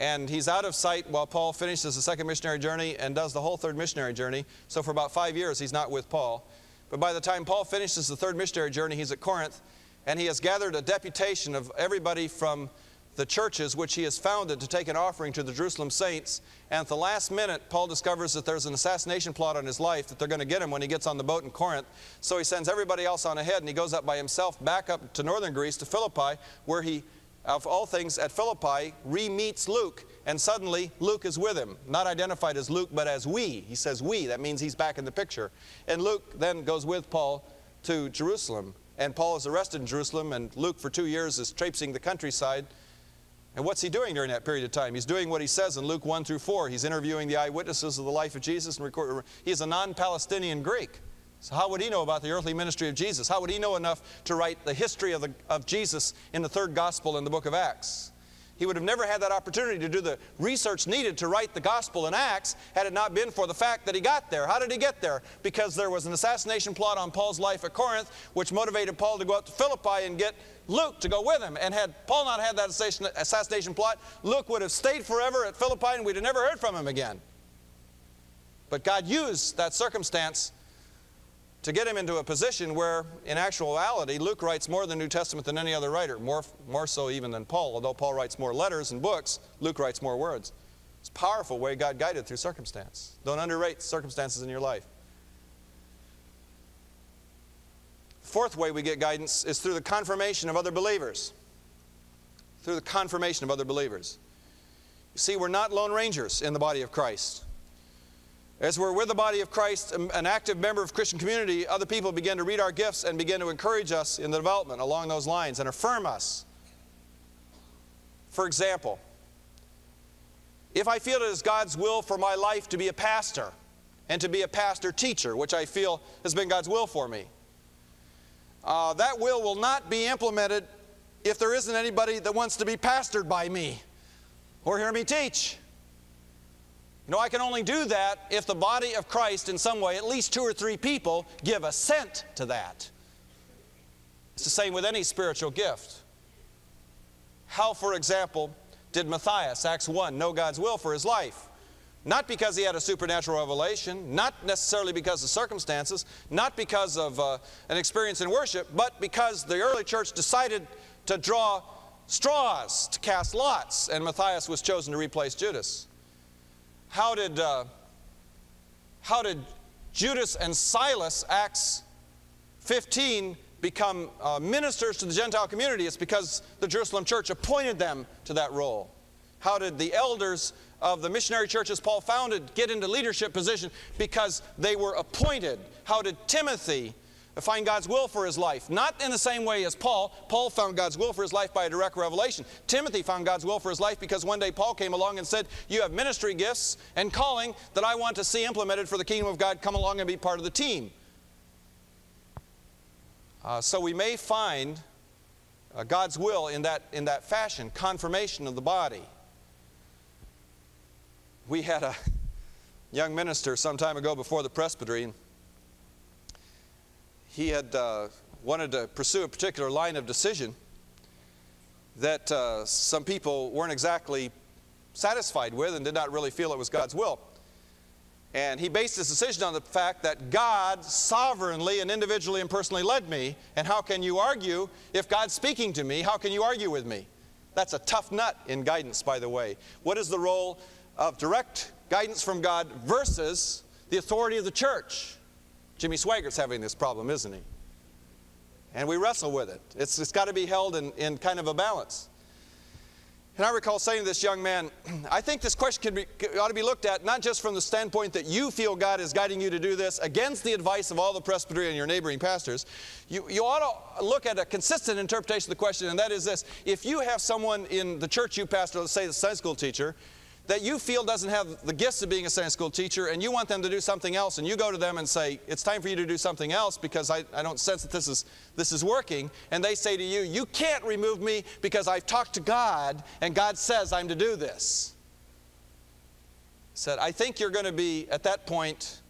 And he's out of sight while Paul finishes the second missionary journey and does the whole third missionary journey. So for about five years, he's not with Paul. But by the time Paul finishes the third missionary journey, he's at Corinth, and he has gathered a deputation of everybody from the churches which he has founded to take an offering to the Jerusalem saints. And at the last minute, Paul discovers that there's an assassination plot on his life, that they're going to get him when he gets on the boat in Corinth. So he sends everybody else on ahead and he goes up by himself back up to northern Greece to Philippi, where he, of all things, at Philippi, re meets Luke. And suddenly, Luke is with him. Not identified as Luke, but as we. He says we. That means he's back in the picture. And Luke then goes with Paul to Jerusalem. And Paul is arrested in Jerusalem, and Luke, for two years, is traipsing the countryside and what's he doing during that period of time? He's doing what he says in Luke 1 through 4. He's interviewing the eyewitnesses of the life of Jesus and record, he's a non-Palestinian Greek. So how would he know about the earthly ministry of Jesus? How would he know enough to write the history of, the, of Jesus in the third gospel in the book of Acts? He would have never had that opportunity to do the research needed to write the gospel in Acts had it not been for the fact that he got there. How did he get there? Because there was an assassination plot on Paul's life at Corinth, which motivated Paul to go up to Philippi and get Luke to go with him. And had Paul not had that assassination plot, Luke would have stayed forever at Philippi and we'd have never heard from him again. But God used that circumstance to get him into a position where, in actuality, Luke writes more the New Testament than any other writer, more, more so even than Paul. Although Paul writes more letters and books, Luke writes more words. It's a powerful way God guided through circumstance. Don't underrate circumstances in your life. The Fourth way we get guidance is through the confirmation of other believers. Through the confirmation of other believers. You see, we're not lone rangers in the body of Christ. As we're with the body of Christ, an active member of Christian community, other people begin to read our gifts and begin to encourage us in the development along those lines and affirm us. For example, if I feel it is God's will for my life to be a pastor and to be a pastor teacher, which I feel has been God's will for me, uh, that will will not be implemented if there isn't anybody that wants to be pastored by me or hear me teach. You know, I can only do that if the body of Christ, in some way, at least two or three people, give assent to that. It's the same with any spiritual gift. How, for example, did Matthias, Acts 1, know God's will for his life? Not because he had a supernatural revelation, not necessarily because of circumstances, not because of uh, an experience in worship, but because the early church decided to draw straws, to cast lots, and Matthias was chosen to replace Judas. How did, uh, how did Judas and Silas, Acts 15, become uh, ministers to the Gentile community? It's because the Jerusalem church appointed them to that role. How did the elders of the missionary churches Paul founded get into leadership position? Because they were appointed. How did Timothy find God's will for his life? Not in the same way as Paul. Paul found God's will for his life by a direct revelation. Timothy found God's will for his life because one day Paul came along and said, You have ministry gifts and calling that I want to see implemented for the kingdom of God. Come along and be part of the team. Uh, so we may find uh, God's will in that, in that fashion, confirmation of the body we had a young minister some time ago before the presbytery. And he had uh, wanted to pursue a particular line of decision that uh, some people weren't exactly satisfied with and did not really feel it was God's will. And he based his decision on the fact that God sovereignly and individually and personally led me. And how can you argue if God's speaking to me? How can you argue with me? That's a tough nut in guidance, by the way. What is the role of direct guidance from God versus the authority of the church. Jimmy Swaggart's having this problem, isn't he? And we wrestle with it. It's, it's got to be held in, in kind of a balance. And I recall saying to this young man, I think this question be, ought to be looked at not just from the standpoint that you feel God is guiding you to do this against the advice of all the presbytery and your neighboring pastors. You, you ought to look at a consistent interpretation of the question, and that is this. If you have someone in the church you pastor, let's say the Sunday school teacher, that you feel doesn't have the gifts of being a Sunday school teacher and you want them to do something else and you go to them and say, it's time for you to do something else because I, I don't sense that this is, this is working. And they say to you, you can't remove me because I've talked to God and God says I'm to do this. Said, I think you're going to be, at that point,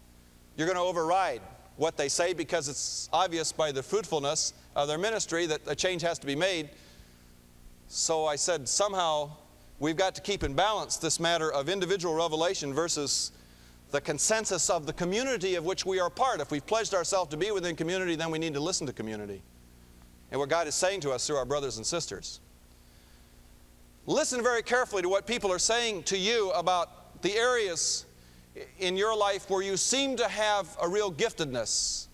you're going to override what they say because it's obvious by the fruitfulness of their ministry that a change has to be made. So I said, somehow we've got to keep in balance this matter of individual revelation versus the consensus of the community of which we are part. If we've pledged ourselves to be within community, then we need to listen to community and what God is saying to us through our brothers and sisters. Listen very carefully to what people are saying to you about the areas in your life where you seem to have a real giftedness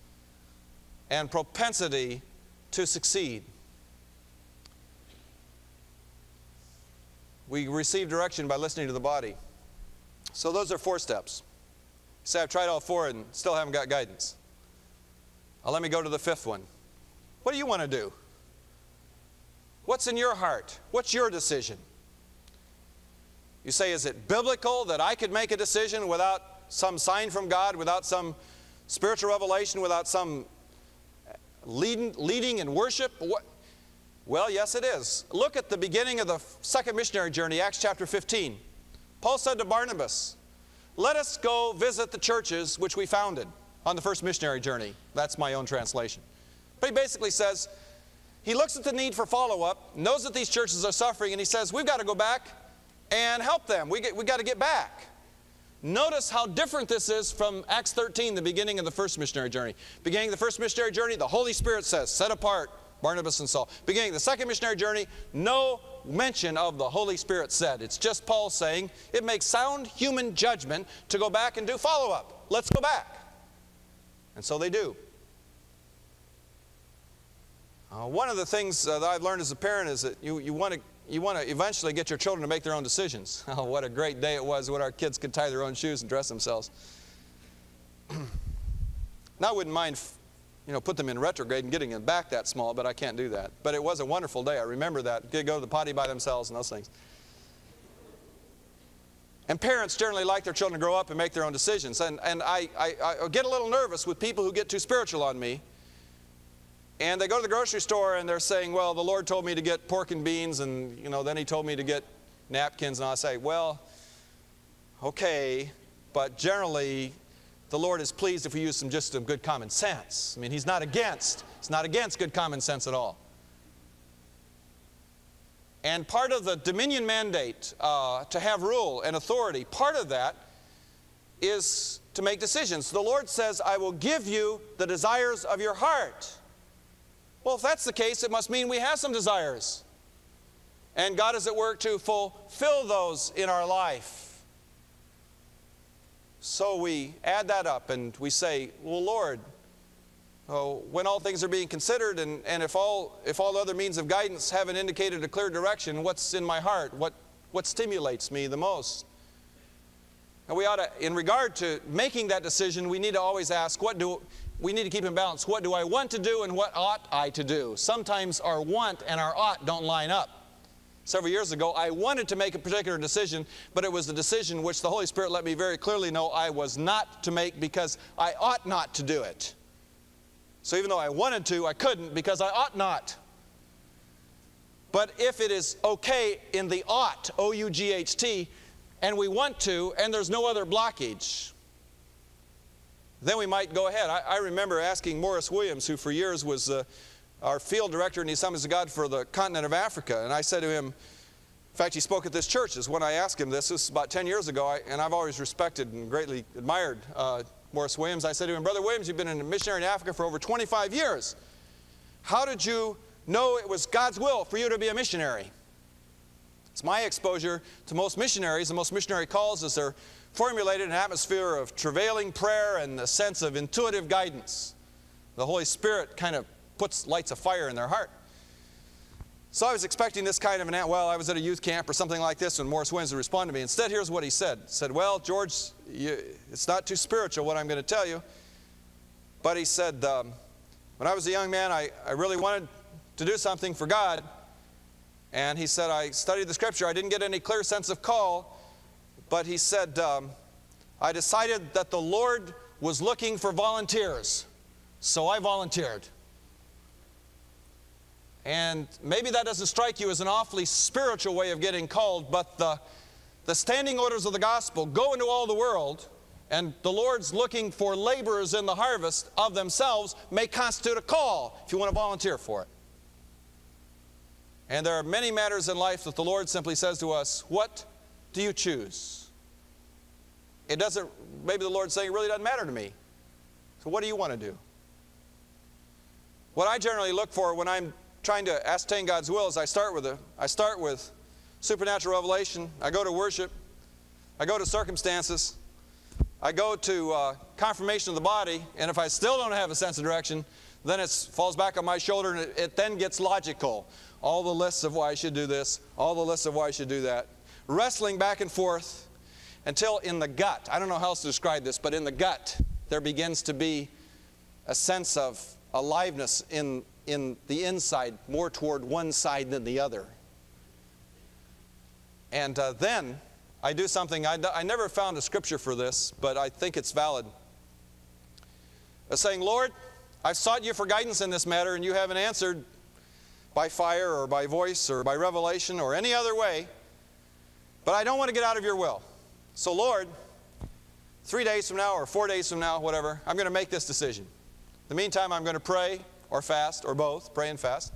and propensity to succeed. We receive direction by listening to the body. So those are four steps. Say, I've tried all four and still haven't got guidance. Now let me go to the fifth one. What do you want to do? What's in your heart? What's your decision? You say, is it biblical that I could make a decision without some sign from God, without some spiritual revelation, without some leading, leading in worship? What, well, yes, it is. Look at the beginning of the second missionary journey, Acts chapter 15. Paul said to Barnabas, Let us go visit the churches which we founded on the first missionary journey. That's my own translation. But he basically says, he looks at the need for follow up, knows that these churches are suffering, and he says, We've got to go back and help them. We we got to get back. Notice how different this is from Acts 13, the beginning of the first missionary journey. Beginning of the first missionary journey, the Holy Spirit says, Set apart Barnabas and Saul. Beginning the second missionary journey, no mention of the Holy Spirit said. It's just Paul saying it makes sound human judgment to go back and do follow up. Let's go back. And so they do. Uh, one of the things uh, that I've learned as a parent is that you, you want to you want to eventually get your children to make their own decisions. Oh, what a great day it was when our kids could tie their own shoes and dress themselves. now, I wouldn't mind you know, put them in retrograde and getting them back that small, but I can't do that. But it was a wonderful day. I remember that. They go to the potty by themselves and those things. And parents generally like their children to grow up and make their own decisions. And, and I, I, I get a little nervous with people who get too spiritual on me. And they go to the grocery store and they're saying, well, the Lord told me to get pork and beans, and you know, then he told me to get napkins. And I say, well, okay, but generally the Lord is pleased if we use some just some good common sense. I mean, He's not against. He's not against good common sense at all. And part of the dominion mandate uh, to have rule and authority, part of that is to make decisions. The Lord says, I will give you the desires of your heart. Well, if that's the case, it must mean we have some desires. And God is at work to fulfill those in our life. So we add that up and we say, Well, Lord, oh, when all things are being considered and, and if, all, if all other means of guidance haven't indicated a clear direction, what's in my heart? What, what stimulates me the most? And we ought to, in regard to making that decision, we need to always ask, what do, we need to keep in balance. What do I want to do and what ought I to do? Sometimes our want and our ought don't line up. Several years ago, I wanted to make a particular decision, but it was the decision which the Holy Spirit let me very clearly know I was not to make because I ought not to do it. So even though I wanted to, I couldn't because I ought not. But if it is okay in the ought, O U G H T, and we want to, and there's no other blockage, then we might go ahead. I, I remember asking Morris Williams, who for years was uh, our field director the Assemblies of God for the continent of Africa, and I said to him, in fact, he spoke at this church, is when I asked him this, this is about 10 years ago, and I've always respected and greatly admired uh, Morris Williams. I said to him, Brother Williams, you've been a missionary in Africa for over 25 years. How did you know it was God's will for you to be a missionary? It's my exposure to most missionaries, and most missionary calls is they're formulated in an atmosphere of travailing prayer and a sense of intuitive guidance. The Holy Spirit kind of puts lights of fire in their heart. So I was expecting this kind of an, well, I was at a youth camp or something like this when Morris Williams would respond to me. Instead, here's what he said. He said, well, George, you, it's not too spiritual what I'm going to tell you. But he said, um, when I was a young man, I, I really wanted to do something for God. And he said, I studied the scripture. I didn't get any clear sense of call. But he said, um, I decided that the Lord was looking for volunteers, so I volunteered. And maybe that doesn't strike you as an awfully spiritual way of getting called, but the, the standing orders of the gospel go into all the world, and the Lord's looking for laborers in the harvest of themselves may constitute a call if you want to volunteer for it. And there are many matters in life that the Lord simply says to us, What do you choose? It doesn't, maybe the Lord's saying, it really doesn't matter to me. So what do you want to do? What I generally look for when I'm trying to ascertain God's will is I start with a, I start with supernatural revelation. I go to worship. I go to circumstances. I go to uh, confirmation of the body. And if I still don't have a sense of direction, then it falls back on my shoulder and it, it then gets logical. All the lists of why I should do this, all the lists of why I should do that. Wrestling back and forth until in the gut, I don't know how else to describe this, but in the gut, there begins to be a sense of aliveness in, in the inside, more toward one side than the other. And uh, then I do something, I, I never found a scripture for this, but I think it's valid. Uh, saying, Lord, I've sought you for guidance in this matter, and you haven't answered by fire or by voice or by revelation or any other way, but I don't want to get out of your will. So, Lord, three days from now or four days from now, whatever, I'm going to make this decision. In the meantime, I'm going to pray or fast or both, pray and fast.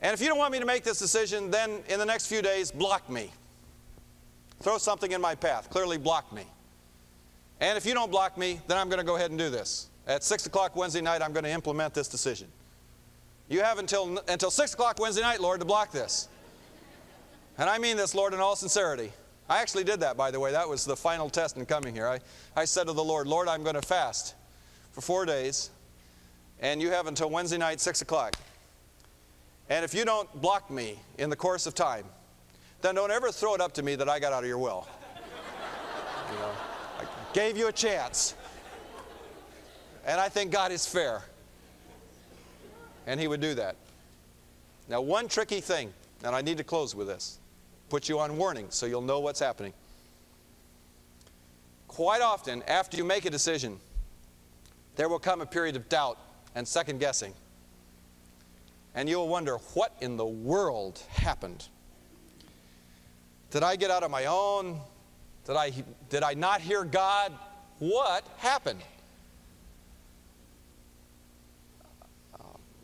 And if you don't want me to make this decision, then in the next few days, block me. Throw something in my path. Clearly, block me. And if you don't block me, then I'm going to go ahead and do this. At 6 o'clock Wednesday night, I'm going to implement this decision. You have until, until 6 o'clock Wednesday night, Lord, to block this. And I mean this, Lord, in all sincerity. I actually did that, by the way. That was the final test in coming here. I, I said to the Lord, Lord, I'm going to fast for four days, and you have until Wednesday night, 6 o'clock. And if you don't block me in the course of time, then don't ever throw it up to me that I got out of your will. you know, I gave you a chance. And I think God is fair. And He would do that. Now, one tricky thing, and I need to close with this put you on warning so you'll know what's happening. Quite often, after you make a decision, there will come a period of doubt and second guessing. And you'll wonder, what in the world happened? Did I get out of my own? Did I, did I not hear God? What happened?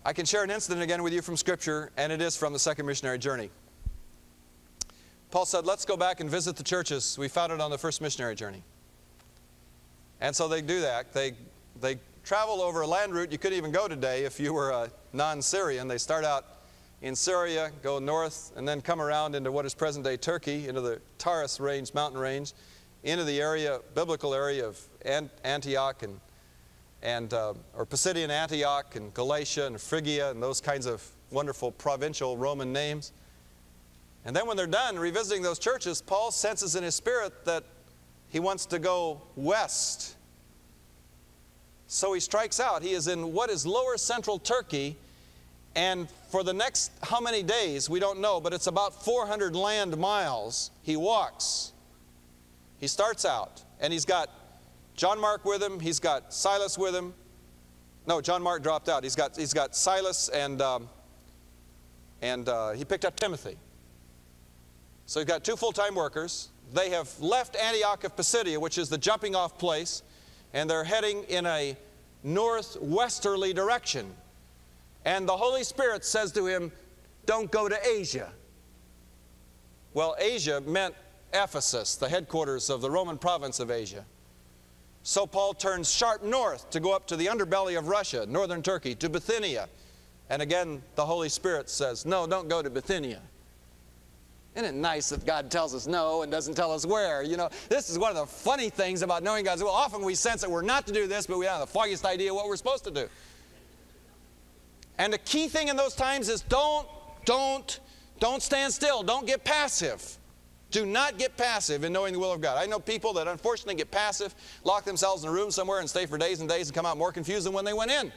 I can share an incident again with you from Scripture, and it is from the second missionary journey. Paul said, Let's go back and visit the churches we founded on the first missionary journey. And so they do that. They, they travel over a land route you couldn't even go today if you were a non Syrian. They start out in Syria, go north, and then come around into what is present day Turkey, into the Taurus range, mountain range, into the area, biblical area of Antioch and, and uh, or Pisidian Antioch and Galatia and Phrygia and those kinds of wonderful provincial Roman names. And then when they're done revisiting those churches, Paul senses in his spirit that he wants to go west. So he strikes out. He is in what is lower central Turkey, and for the next how many days, we don't know, but it's about 400 land miles, he walks. He starts out, and he's got John Mark with him, he's got Silas with him. No, John Mark dropped out. He's got, he's got Silas, and, um, and uh, he picked up Timothy. So you've got two full-time workers. They have left Antioch of Pisidia, which is the jumping off place, and they're heading in a northwesterly direction. And the Holy Spirit says to him, Don't go to Asia. Well, Asia meant Ephesus, the headquarters of the Roman province of Asia. So Paul turns sharp north to go up to the underbelly of Russia, northern Turkey, to Bithynia. And again, the Holy Spirit says, No, don't go to Bithynia. Isn't it nice that God tells us no and doesn't tell us where? You know, this is one of the funny things about knowing God's will. Often we sense that we're not to do this, but we have the foggiest idea what we're supposed to do. And the key thing in those times is don't, don't, don't stand still. Don't get passive. Do not get passive in knowing the will of God. I know people that unfortunately get passive, lock themselves in a room somewhere and stay for days and days and come out more confused than when they went in.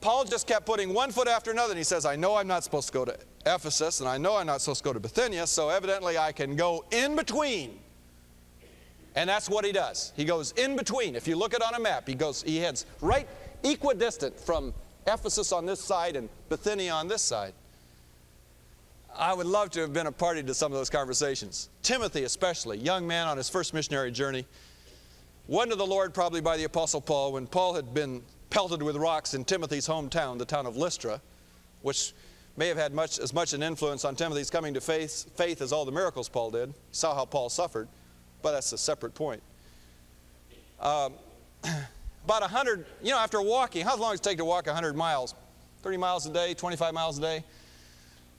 Paul just kept putting one foot after another, and he says, I know I'm not supposed to go to Ephesus, and I know I'm not supposed to go to Bithynia, so evidently I can go in between. And that's what he does. He goes in between. If you look at it on a map, he goes, he heads right equidistant from Ephesus on this side and Bithynia on this side. I would love to have been a party to some of those conversations. Timothy, especially, young man on his first missionary journey, won to the Lord probably by the Apostle Paul when Paul had been pelted with rocks in Timothy's hometown, the town of Lystra, which may have had much, as much an influence on Timothy's coming to faith, faith as all the miracles Paul did. saw how Paul suffered, but that's a separate point. Um, about 100, you know, after walking, how long does it take to walk 100 miles? 30 miles a day, 25 miles a day?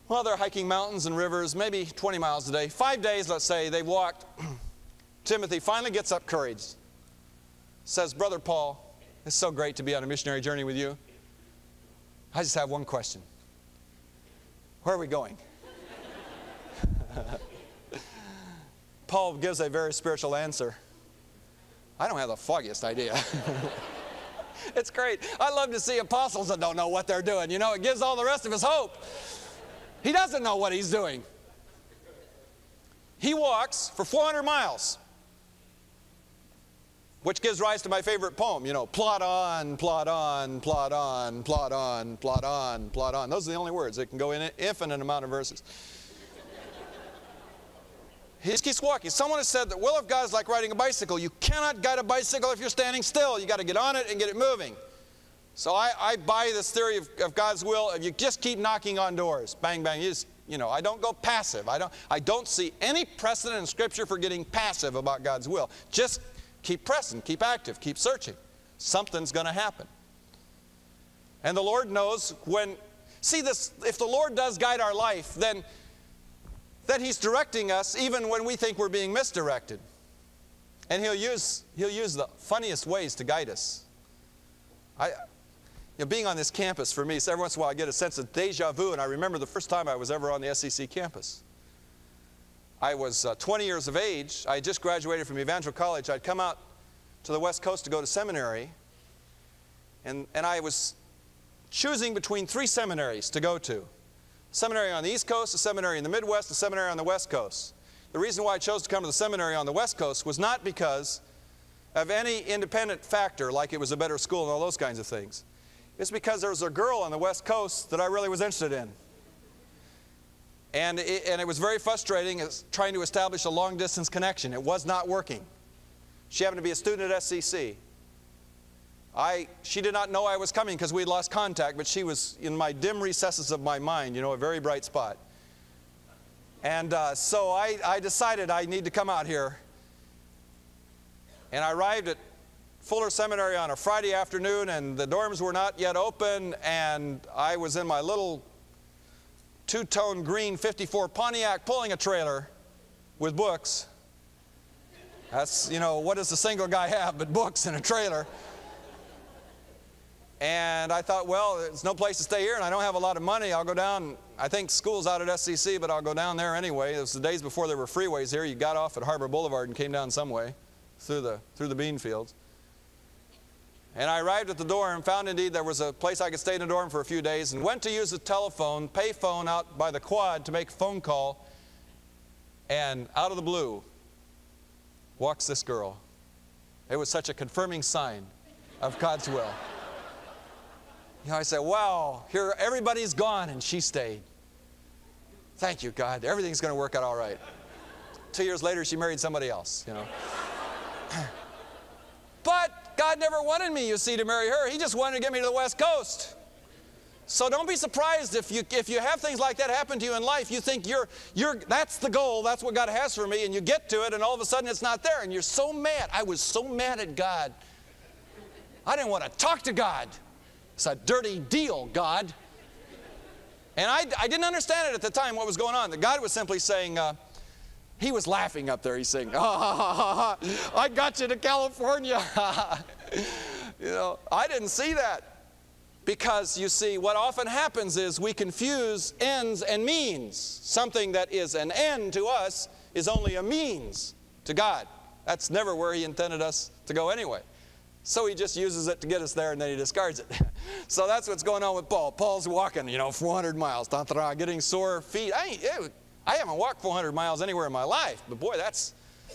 Well, they're hiking mountains and rivers, maybe 20 miles a day. Five days, let's say, they walked. Timothy finally gets up courage, says, Brother Paul, it's so great to be on a missionary journey with you. I just have one question. Where are we going? Paul gives a very spiritual answer. I don't have the foggiest idea. it's great. I love to see apostles that don't know what they're doing. You know, it gives all the rest of us hope. He doesn't know what he's doing. He walks for 400 miles which gives rise to my favorite poem, you know, plod on, plod on, plod on, plod on, plod on, plod on. Those are the only words. It can go in an infinite amount of verses. he keeps walking. Someone has said that will of God is like riding a bicycle. You cannot guide a bicycle if you're standing still. You got to get on it and get it moving. So I, I buy this theory of, of, God's will. If you just keep knocking on doors, bang, bang, you just, you know, I don't go passive. I don't, I don't see any precedent in Scripture for getting passive about God's will. Just Keep pressing, keep active, keep searching. Something's going to happen. And the Lord knows when, see this, if the Lord does guide our life, then, then He's directing us even when we think we're being misdirected. And He'll use, he'll use the funniest ways to guide us. I, you know, being on this campus for me, so every once in a while I get a sense of deja vu, and I remember the first time I was ever on the SCC campus. I was uh, 20 years of age. I had just graduated from Evangel College. I'd come out to the West Coast to go to seminary. And, and I was choosing between three seminaries to go to. Seminary on the East Coast, a seminary in the Midwest, a seminary on the West Coast. The reason why I chose to come to the seminary on the West Coast was not because of any independent factor, like it was a better school and all those kinds of things. It's because there was a girl on the West Coast that I really was interested in. And it, and it was very frustrating trying to establish a long distance connection. It was not working. She happened to be a student at SCC. I, she did not know I was coming because we had lost contact, but she was in my dim recesses of my mind, you know, a very bright spot. And uh, so I, I decided I need to come out here. And I arrived at Fuller Seminary on a Friday afternoon, and the dorms were not yet open, and I was in my little two tone green 54 Pontiac pulling a trailer with books. That's, you know, what does a single guy have but books and a trailer? And I thought, well, there's no place to stay here, and I don't have a lot of money. I'll go down. I think school's out at SCC, but I'll go down there anyway. It was the days before there were freeways here. You got off at Harbor Boulevard and came down some way through the, through the bean fields. And I arrived at the dorm, and found indeed there was a place I could stay in the dorm for a few days, and went to use the telephone, pay phone out by the quad to make a phone call. And out of the blue walks this girl. It was such a confirming sign of God's will. You know, I said, wow, here everybody's gone and she stayed. Thank you, God. Everything's going to work out all right. Two years later, she married somebody else, you know. but God never wanted me, you see, to marry her. He just wanted to get me to the West Coast. So don't be surprised if you, if you have things like that happen to you in life. You think you're, you're, that's the goal, that's what God has for me, and you get to it, and all of a sudden it's not there, and you're so mad. I was so mad at God. I didn't want to talk to God. It's a dirty deal, God. And I, I didn't understand it at the time what was going on. The God was simply saying, uh, he was laughing up there. He's saying, ha, ha, ha, ha, I got you to California. you know, I didn't see that. Because you see, what often happens is we confuse ends and means. Something that is an end to us is only a means to God. That's never where He intended us to go anyway. So he just uses it to get us there and then he discards it. so that's what's going on with Paul. Paul's walking, you know, 400 miles, getting sore feet. I, I haven't walked 400 miles anywhere in my life, but boy, that's,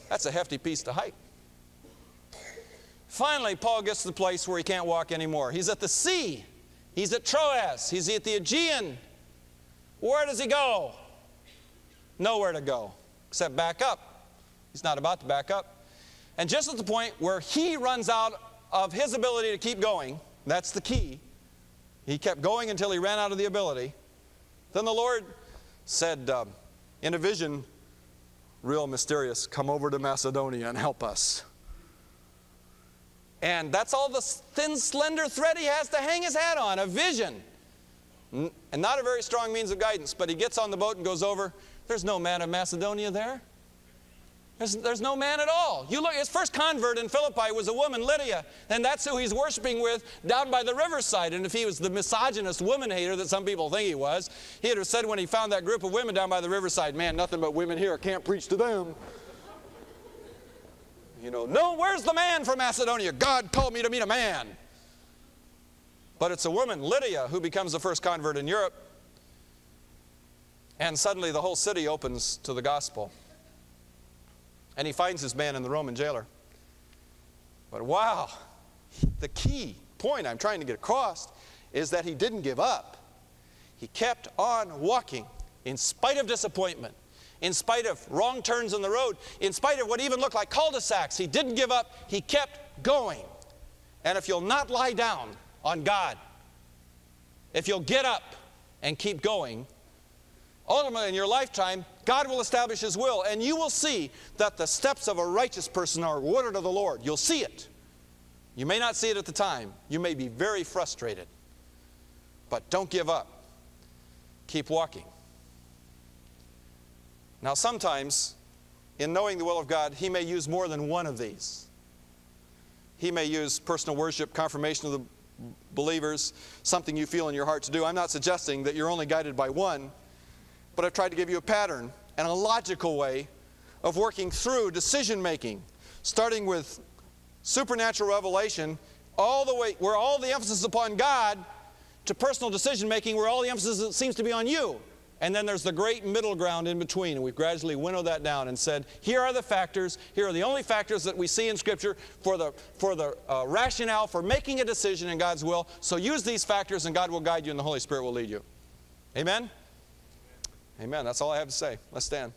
that's a hefty piece to hike. Finally, Paul gets to the place where he can't walk anymore. He's at the sea. He's at Troas. He's at the Aegean. Where does he go? Nowhere to go, except back up. He's not about to back up. And just at the point where he runs out of his ability to keep going, that's the key. He kept going until he ran out of the ability. Then the Lord said uh, in a vision, real mysterious, come over to Macedonia and help us. And that's all the thin, slender thread he has to hang his hat on a vision. And not a very strong means of guidance, but he gets on the boat and goes over. There's no man of Macedonia there. There's, there's, no man at all. You look, his first convert in Philippi was a woman, Lydia, and that's who he's worshiping with down by the riverside. And if he was the misogynist woman hater that some people think he was, he would have said when he found that group of women down by the riverside, man, nothing but women here, can't preach to them. You know, no, where's the man from Macedonia? God told me to meet a man. But it's a woman, Lydia, who becomes the first convert in Europe. And suddenly the whole city opens to the gospel. And he finds this man in the Roman jailer. But wow, the key point I'm trying to get across is that he didn't give up. He kept on walking in spite of disappointment, in spite of wrong turns in the road, in spite of what even looked like cul-de-sacs. He didn't give up. He kept going. And if you'll not lie down on God, if you'll get up and keep going, ultimately in your lifetime, God will establish His will, and you will see that the steps of a righteous person are ordered of the Lord. You'll see it. You may not see it at the time. You may be very frustrated. But don't give up. Keep walking. Now, sometimes, in knowing the will of God, He may use more than one of these. He may use personal worship, confirmation of the believers, something you feel in your heart to do. I'm not suggesting that you're only guided by one but I've tried to give you a pattern and a logical way of working through decision making, starting with supernatural revelation, all the way where all the emphasis is upon God, to personal decision making, where all the emphasis seems to be on you. And then there's the great middle ground in between. And we've gradually winnowed that down and said, here are the factors, here are the only factors that we see in Scripture for the, for the uh, rationale for making a decision in God's will. So use these factors, and God will guide you, and the Holy Spirit will lead you. Amen? Amen. That's all I have to say. Let's stand.